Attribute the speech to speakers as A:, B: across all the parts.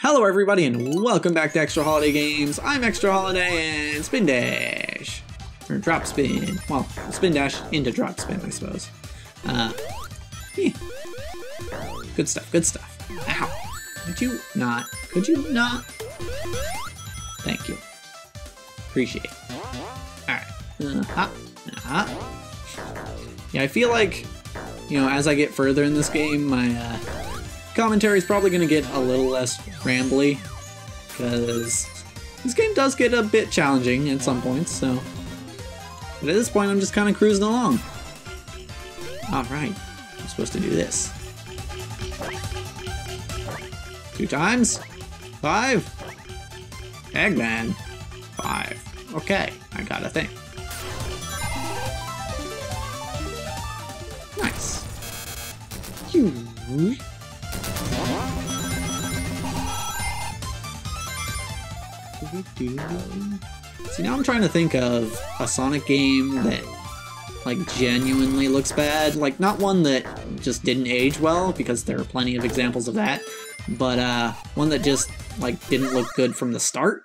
A: Hello everybody and welcome back to Extra Holiday Games. I'm Extra Holiday and Spin Dash. Or Drop Spin. Well, Spin Dash into Drop Spin, I suppose. Uh, yeah. Good stuff, good stuff. Ow. Could you not? Could you not? Thank you. Appreciate it. Alright. Uh-huh. Uh-huh. Yeah, I feel like, you know, as I get further in this game, my, uh, commentary is probably going to get a little less rambly because this game does get a bit challenging at some points, so. But at this point, I'm just kind of cruising along. Alright, I'm supposed to do this. Two times? Five? Eggman? Five. Okay, I got a thing. Nice. Phew. See, now I'm trying to think of a Sonic game that, like, genuinely looks bad. Like, not one that just didn't age well, because there are plenty of examples of that, but, uh, one that just, like, didn't look good from the start.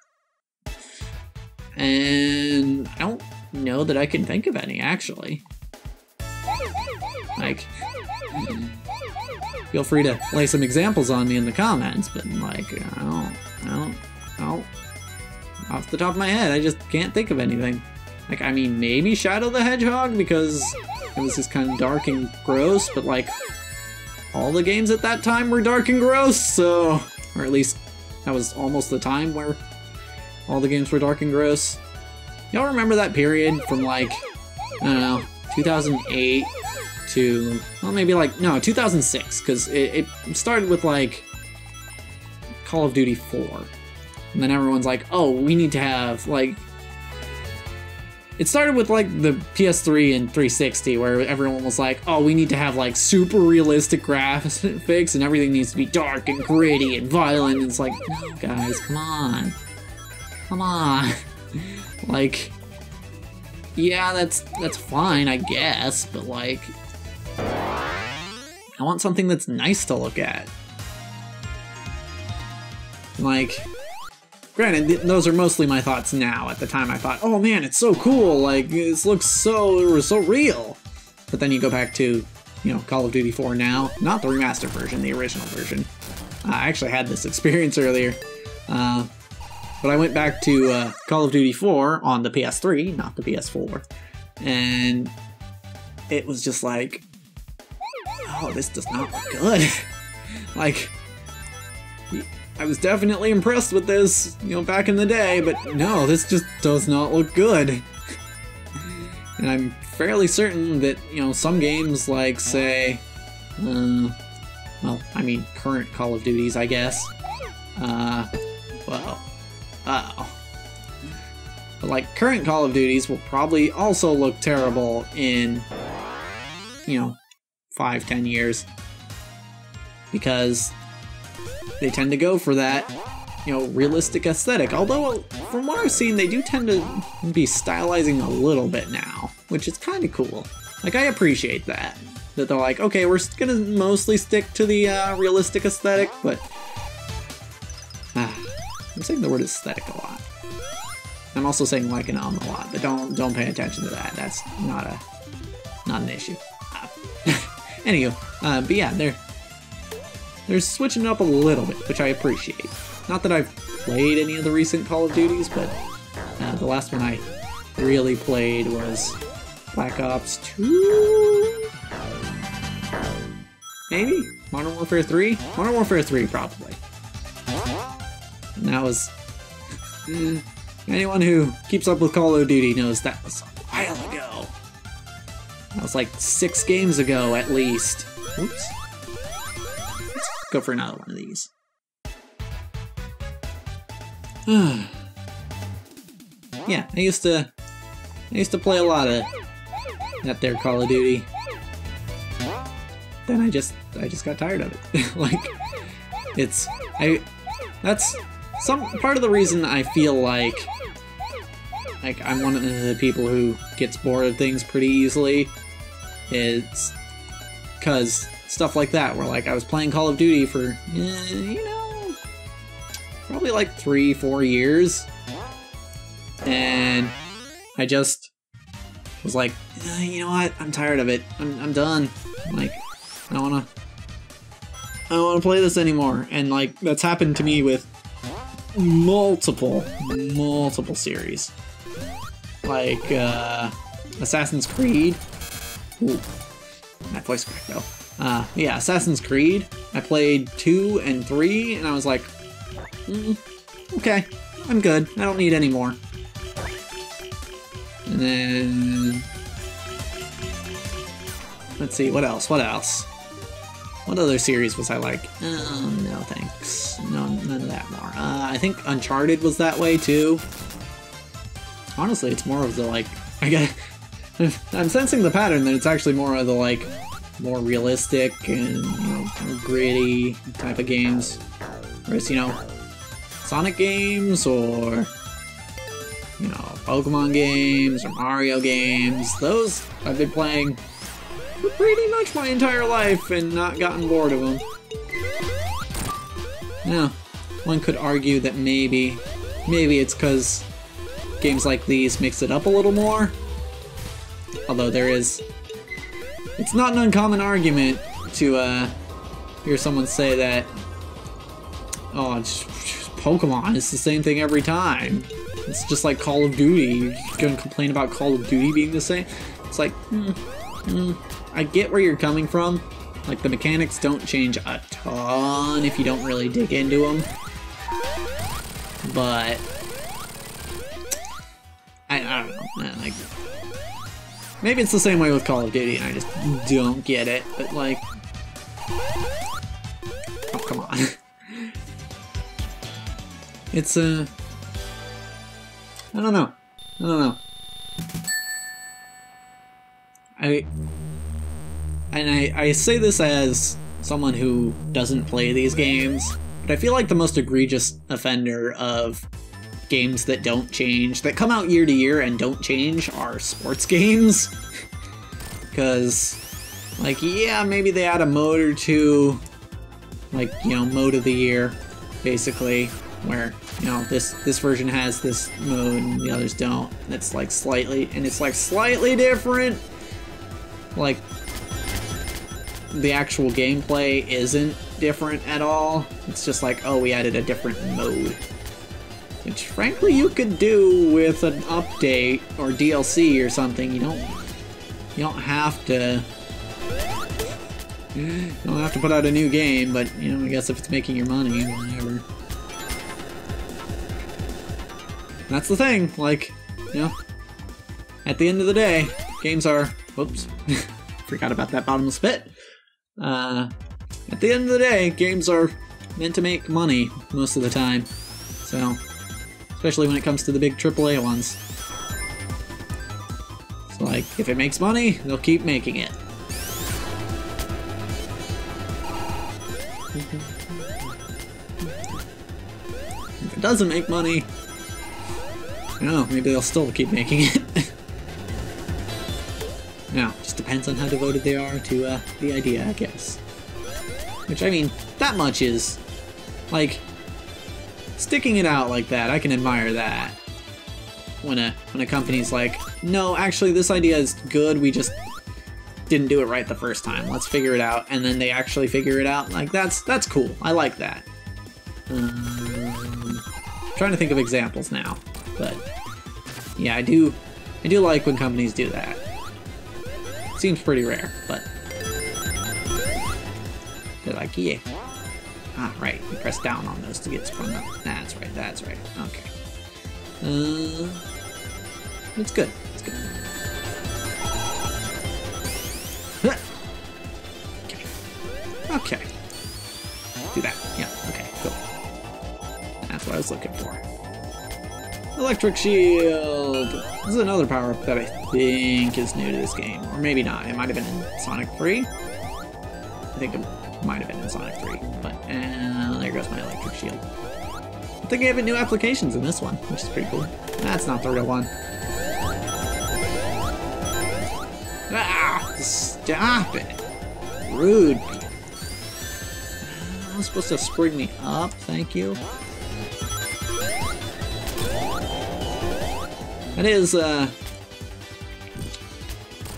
A: And I don't know that I can think of any, actually. Like, feel free to lay some examples on me in the comments, but, like, I don't, I don't, I don't off the top of my head, I just can't think of anything. Like, I mean, maybe Shadow the Hedgehog because it was just kind of dark and gross, but like, all the games at that time were dark and gross, so, or at least that was almost the time where all the games were dark and gross. Y'all remember that period from like, I don't know, 2008 to, well, maybe like, no, 2006, because it, it started with like Call of Duty 4. And then everyone's like, oh, we need to have, like... It started with, like, the PS3 and 360, where everyone was like, oh, we need to have, like, super realistic graphics, and everything needs to be dark and gritty and violent. And it's like, no, guys, come on. Come on. like, yeah, that's, that's fine, I guess, but, like... I want something that's nice to look at. Like, Granted, th those are mostly my thoughts now. At the time, I thought, "Oh man, it's so cool! Like this looks so so real." But then you go back to, you know, Call of Duty 4 now, not the remastered version, the original version. I actually had this experience earlier, uh, but I went back to uh, Call of Duty 4 on the PS3, not the PS4, and it was just like, "Oh, this does not look good." like I was definitely impressed with this, you know, back in the day, but no, this just does not look good. and I'm fairly certain that, you know, some games like, say, uh, well, I mean, current Call of Duties, I guess. Uh, well, uh oh. But like, current Call of Duties will probably also look terrible in, you know, five, ten years. Because they tend to go for that, you know, realistic aesthetic. Although, from what I've seen, they do tend to be stylizing a little bit now, which is kind of cool. Like, I appreciate that. That they're like, okay, we're gonna mostly stick to the uh, realistic aesthetic, but... Uh, I'm saying the word aesthetic a lot. I'm also saying like an um a lot, but don't don't pay attention to that. That's not a not an issue. Uh, anywho, uh, but yeah, they're they're switching up a little bit, which I appreciate. Not that I've played any of the recent Call of Duties, but uh, the last one I really played was Black Ops 2? Maybe? Modern Warfare 3? Modern Warfare 3, probably. And that was... anyone who keeps up with Call of Duty knows that was a while ago. That was like six games ago, at least. Oops go for another one of these. yeah, I used to I used to play a lot of that there Call of Duty. Then I just I just got tired of it. like it's I that's some part of the reason I feel like like I'm one of the people who gets bored of things pretty easily It's because stuff like that, where like I was playing Call of Duty for, eh, you know, probably like three, four years. And I just was like, eh, you know what? I'm tired of it. I'm, I'm done. like, I don't wanna, I don't wanna play this anymore. And like, that's happened to me with multiple, multiple series. Like, uh, Assassin's Creed. Ooh, that voice crack though. Uh, yeah, Assassin's Creed. I played two and three, and I was like, mm, okay, I'm good. I don't need any more. And then let's see, what else? What else? What other series was I like? Oh, no thanks. No, none of that more. Uh, I think Uncharted was that way too. Honestly, it's more of the like, I get, I'm sensing the pattern that it's actually more of the like, more realistic and you know, gritty type of games. Whereas, you know, Sonic games or you know, Pokemon games or Mario games, those I've been playing for pretty much my entire life and not gotten bored of them. Now, one could argue that maybe, maybe it's because games like these mix it up a little more. Although there is, it's not an uncommon argument to uh, hear someone say that, oh, it's, Pokemon, it's the same thing every time. It's just like Call of Duty. You're gonna complain about Call of Duty being the same? It's like, mm, mm, I get where you're coming from. Like, the mechanics don't change a ton if you don't really dig into them. But... I, I don't know. man, Like, maybe it's the same way with Call of Duty and I just don't get it. But, like... Oh, come on. it's. Uh, I don't know. I don't know. I and I, I say this as someone who doesn't play these games, but I feel like the most egregious offender of games that don't change, that come out year to year and don't change, are sports games. Because, like, yeah, maybe they add a mode or two, like, you know, mode of the year, basically, where you know this this version has this mode and the others don't. It's like slightly and it's like slightly different. Like the actual gameplay isn't different at all. It's just like oh we added a different mode which frankly you could do with an update or DLC or something you don't you don't have to you don't have to put out a new game but you know I guess if it's making your money whatever that's the thing, like, you know, at the end of the day, games are, whoops, forgot about that bottomless pit. Uh, at the end of the day, games are meant to make money most of the time. So, especially when it comes to the big AAA ones. So, like, if it makes money, they'll keep making it. If it doesn't make money, Oh, maybe they'll still keep making it. now, just depends on how devoted they are to uh, the idea, I guess. Which, I mean, that much is, like, sticking it out like that, I can admire that. When a, when a company's like, no, actually, this idea is good, we just didn't do it right the first time, let's figure it out, and then they actually figure it out, like, that's, that's cool, I like that. Um, trying to think of examples now. But yeah, I do I do like when companies do that. Seems pretty rare, but they're like, yeah. Ah, right. Press down on those to get sprung up. That's right, that's right. Okay. Uh, it's good. It's good. Okay. Okay. Do that. Yeah, okay, cool. That's what I was looking for. Electric Shield! This is another power-up that I think is new to this game. Or maybe not. It might have been in Sonic 3. I think it might have been in Sonic 3. But, uh, there goes my Electric Shield. I think I have new applications in this one, which is pretty cool. That's not the real one. Ah! Stop it! Rude. I was supposed to spring me up, thank you. That is, uh...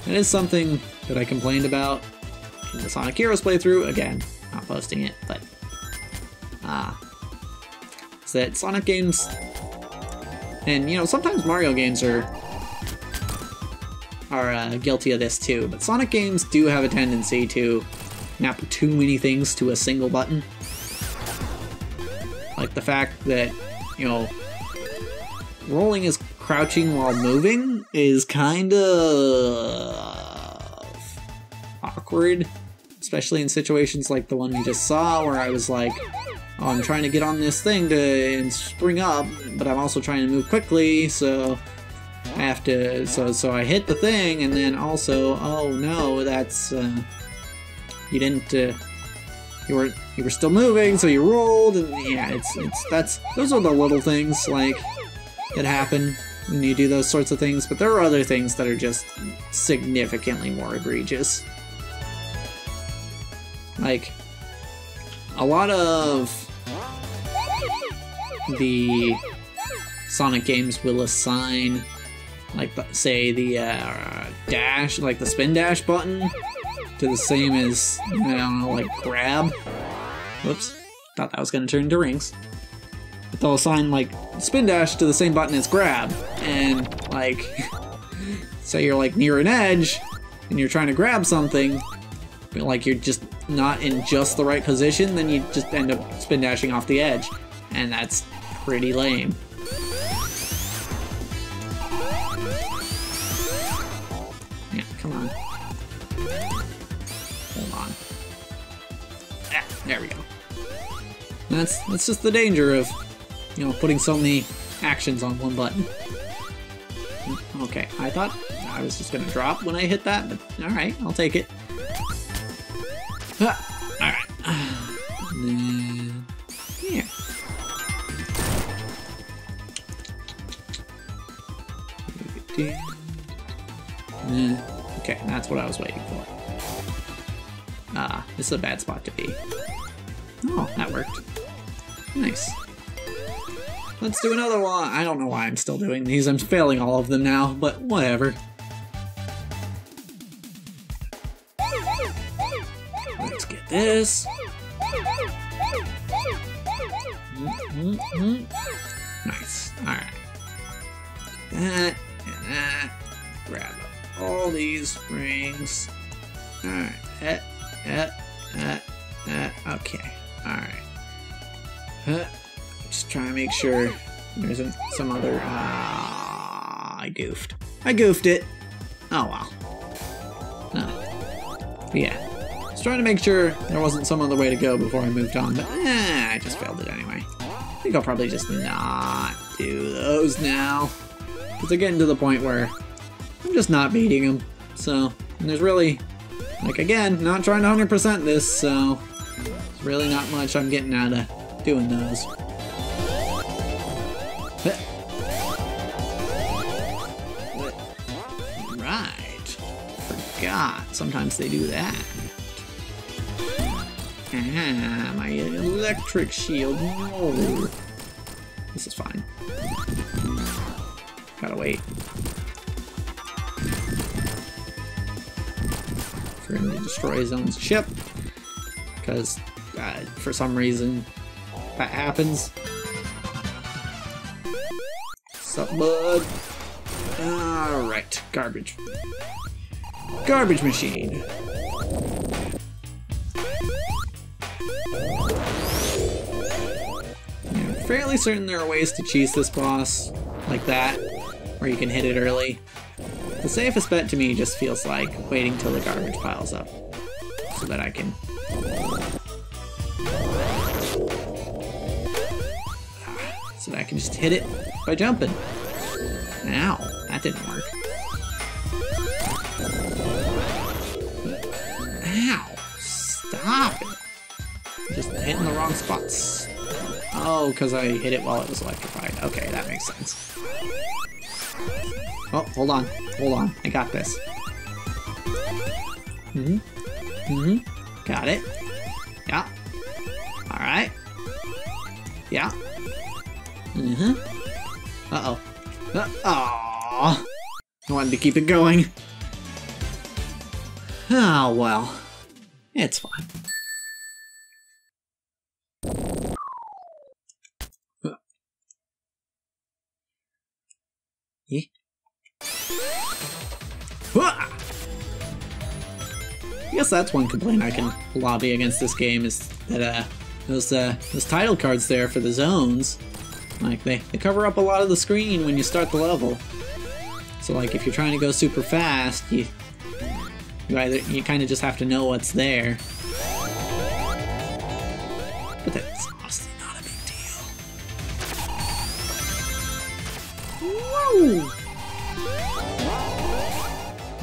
A: That is something that I complained about in the Sonic Heroes playthrough. Again, not posting it, but... Ah. Uh, is that Sonic games... And, you know, sometimes Mario games are are uh, guilty of this too, but Sonic games do have a tendency to map too many things to a single button. Like the fact that, you know, rolling is crouching while moving is kind of awkward, especially in situations like the one we just saw where I was like, oh, I'm trying to get on this thing to spring up, but I'm also trying to move quickly, so I have to, so, so I hit the thing, and then also, oh no, that's, uh, you didn't, uh, you were, you were still moving, so you rolled, and yeah, it's, it's, that's, those are the little things, like, that happen when you do those sorts of things, but there are other things that are just significantly more egregious. Like, a lot of the Sonic games will assign, like, say, the uh, dash, like the spin dash button, to the same as, don't know, like grab. Whoops, thought that was going to turn into rings. But they'll assign, like, spin dash to the same button as grab, and, like, say you're, like, near an edge, and you're trying to grab something, but, like you're just not in just the right position, then you just end up spin dashing off the edge. And that's pretty lame. Yeah, come on. Hold on. Ah, there we go. That's that's just the danger of, you know, putting so many actions on one button. Okay, I thought I was just gonna drop when I hit that, but alright, I'll take it. Then. Okay, that's what I was waiting for. Ah, this is a bad spot to be. Oh, that worked. Nice. Let's do another one. I don't know why I'm still doing these. I'm failing all of them now, but whatever. This. Mm -hmm. Nice. Alright. That and that. Grab all these rings. Alright. Eh, eh, eh, eh. Okay. Alright. Huh. Just trying to make sure there isn't some other. Ah, I goofed. I goofed it. Oh well. No. Yeah. Trying to make sure there wasn't some other way to go before I moved on, but eh, I just failed it anyway. I think I'll probably just not do those now. Because they're getting to the point where I'm just not beating them. So, there's really, like again, not trying to 100% this, so there's really not much I'm getting out of doing those. Right. Forgot. Sometimes they do that. My electric shield. No. This is fine. Gotta wait. For him to destroy his own ship. Because, uh, for some reason, that happens. Sup, bud? Alright, garbage. Garbage machine. Fairly certain there are ways to cheese this boss like that, where you can hit it early. The safest bet to me just feels like waiting till the garbage piles up, so that I can so that I can just hit it by jumping. Ow, that didn't work. Ow, stop it. Just hitting the wrong spots. Oh, because I hit it while it was electrified. Okay, that makes sense. Oh, hold on. Hold on. I got this. Mm hmm mm hmm Got it. Yeah. Alright. Yeah. Uh-huh. Uh-oh. Uh-oh. I wanted to keep it going. Oh, well. It's fine. Yeah. I guess that's one complaint I can lobby against this game is that uh, those uh, those title cards there for the zones, like they, they cover up a lot of the screen when you start the level. So like if you're trying to go super fast, you you either you kind of just have to know what's there. But that's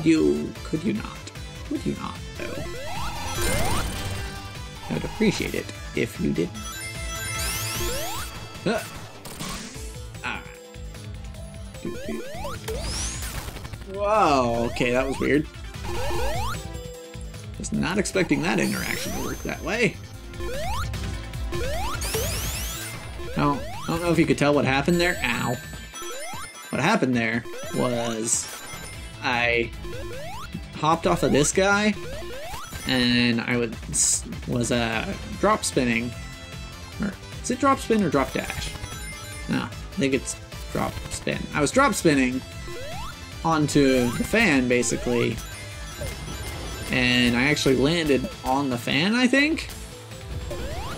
A: You could you not? Would you not though? I would appreciate it if you did. Alright. Whoa, okay, that was weird. Was not expecting that interaction to work that way. Oh, I don't know if you could tell what happened there. Ow. What happened there was I hopped off of this guy and I would, was uh, drop spinning. Or is it drop spin or drop dash? No, I think it's drop spin. I was drop spinning onto the fan basically and I actually landed on the fan I think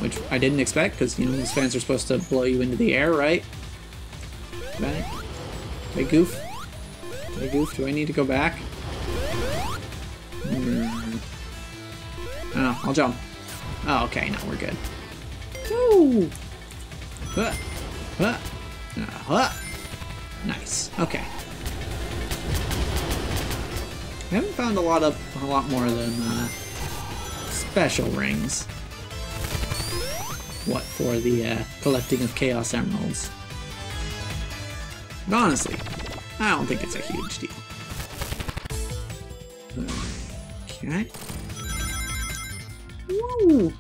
A: which I didn't expect because you know these fans are supposed to blow you into the air right right Did I goof Did I goof do I need to go back hmm. oh I'll jump oh okay now we're good Woo! Huh. Huh. Uh, huh. Nice okay I haven't found a lot of a lot more than uh, special rings. What for the uh, collecting of Chaos Emeralds. But honestly, I don't think it's a huge deal. Okay. Woo!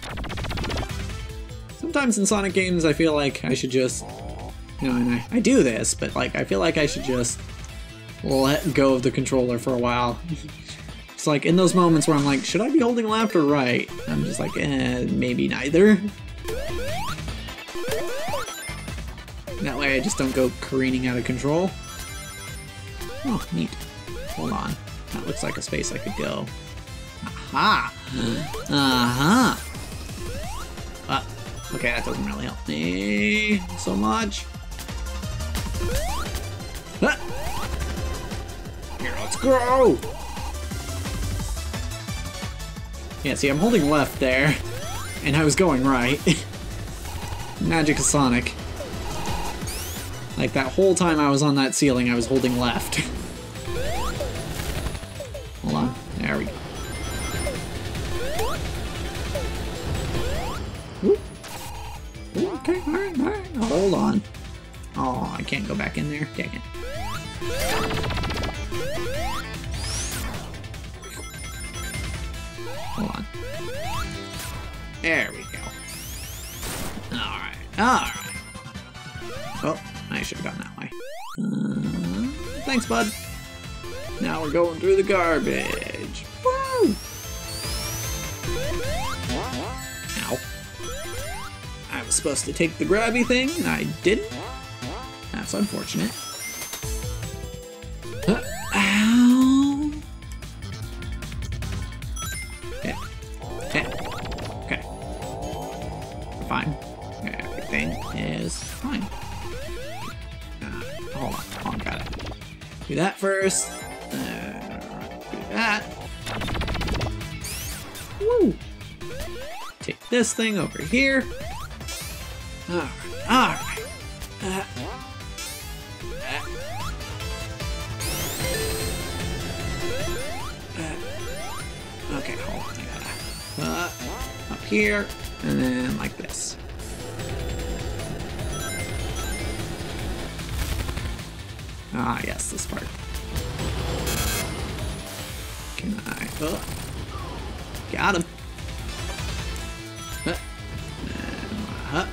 A: Sometimes in Sonic games I feel like I should just, you know, and I, I do this, but like I feel like I should just let go of the controller for a while. It's like in those moments where I'm like, should I be holding left or right? I'm just like, eh, maybe neither. That way I just don't go careening out of control. Oh, neat. Hold on. That looks like a space I could go. Aha! Uh-huh! Uh, okay, that doesn't really help me so much. Here, Let's go! Yeah, see, I'm holding left there, and I was going right. Magic Sonic. Like, that whole time I was on that ceiling, I was holding left. Hold on. There we go. Ooh. Ooh, okay, alright, alright. Hold on. Oh, I can't go back in there. Dang it. Hold on. There we go. Alright, alright. Oh, I should have gone that way. Uh, thanks, bud. Now we're going through the garbage. Woo! Ow. I was supposed to take the grabby thing, and I didn't. That's unfortunate. Uh, eh. Eh. Do that first. Uh, do that. Woo! Take this thing over here. Alright, alright. Uh, uh, hold on. Uh, up here, and then like this. Ah, yes, this part. Can I... Oh. Got him. Huh. Uh,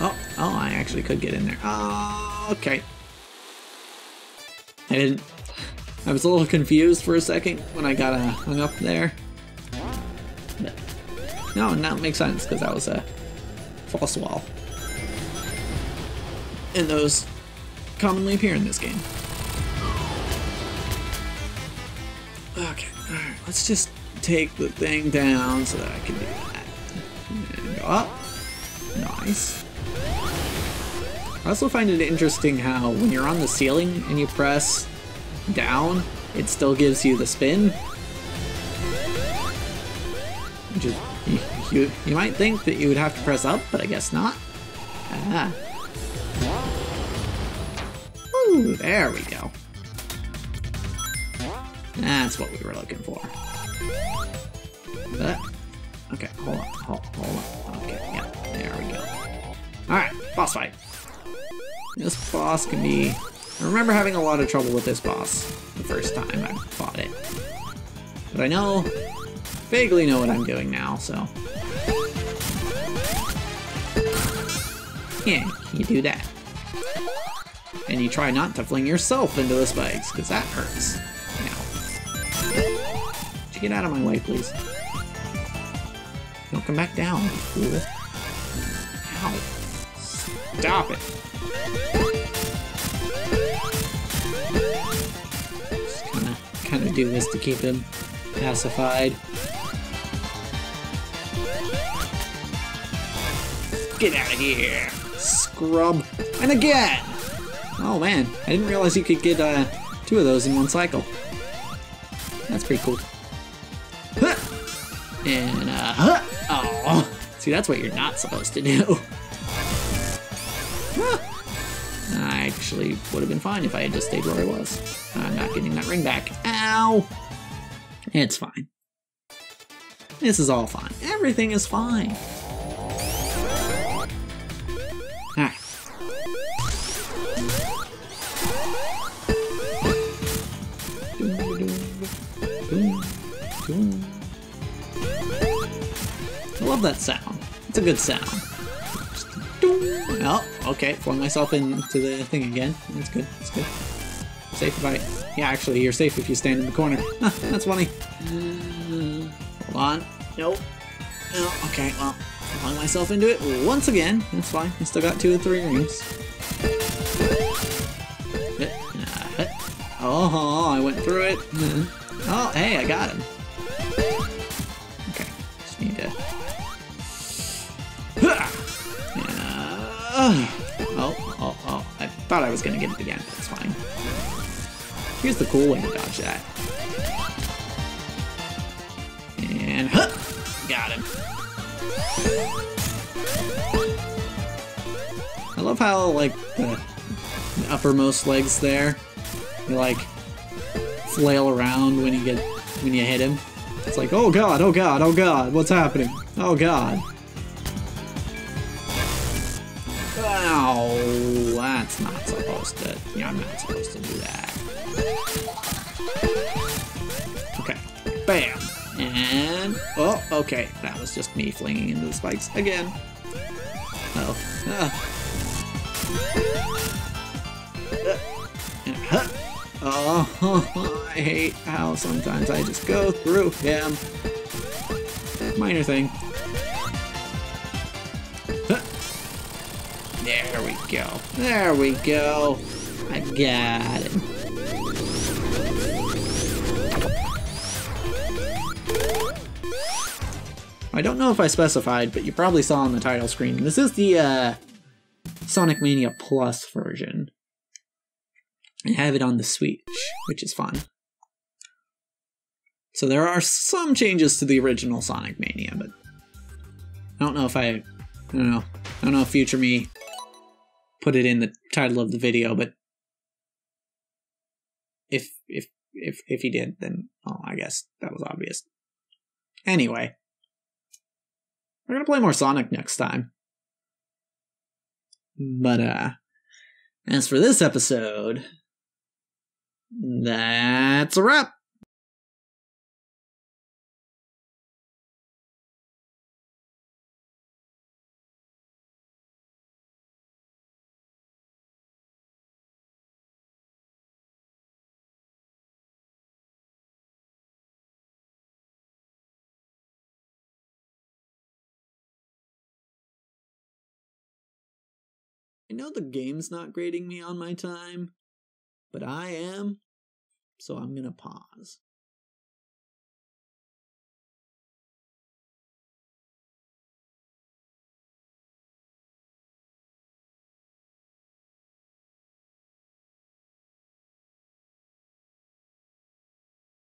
A: oh. Oh, I actually could get in there. Oh, okay. I didn't... I was a little confused for a second when I got uh, hung up there. But, no, now it makes sense because that was a false wall. And those commonly appear in this game. Okay, alright, let's just take the thing down so that I can do that. And up. Nice. I also find it interesting how when you're on the ceiling and you press down, it still gives you the spin. Which is, you, you, might think that you would have to press up, but I guess not. Ah. There we go. That's what we were looking for. Uh, okay, hold on, hold, hold on. Okay, yeah, there we go. Alright, boss fight. This boss can be... I remember having a lot of trouble with this boss the first time I fought it. But I know, vaguely know what I'm doing now, so... Yeah, you do that. And you try not to fling yourself into the spikes, because that hurts. Would you get out of my way, please? Don't come back down, fool. Ow. Stop it. Just kinda, kinda do this to keep him pacified. Get out of here, scrub. And again! Oh man, I didn't realize you could get uh, two of those in one cycle. That's pretty cool. And, uh, oh, see, that's what you're not supposed to do. I actually would have been fine if I had just stayed where I was. I'm not getting that ring back. Ow! It's fine. This is all fine. Everything is fine. Love that sound. It's a good sound. Oh, okay. Flung myself into the thing again. That's good. That's good. Safe I... Yeah, actually, you're safe if you stand in the corner. That's funny. Hold on. Nope. No. Okay, well, flung myself into it once again. That's fine. I still got two or three rings. Oh, I went through it. Oh, hey, I got him. Thought I was gonna get it again. That's fine. Here's the cool way to dodge that. And, huh, got him. I love how, like, the uppermost legs there, like, flail around when you get, when you hit him. It's like, oh god, oh god, oh god, what's happening? Oh god. Not supposed to, yeah, I'm not supposed to do that. Okay, bam, and, oh, okay, that was just me flinging into the spikes again. Oh, ah. Oh, I hate how sometimes I just go through him. Minor thing. There we go. There we go. I got it. I don't know if I specified, but you probably saw on the title screen. This is the uh, Sonic Mania Plus version. I have it on the Switch, which is fun. So there are some changes to the original Sonic Mania, but I don't know if I, I don't know, I don't know if future me put it in the title of the video, but if if if if he did, then oh, I guess that was obvious. Anyway, we're gonna play more Sonic next time. But uh, as for this episode, that's a wrap. Know the game's not grading me on my time, but I am, so I'm gonna pause.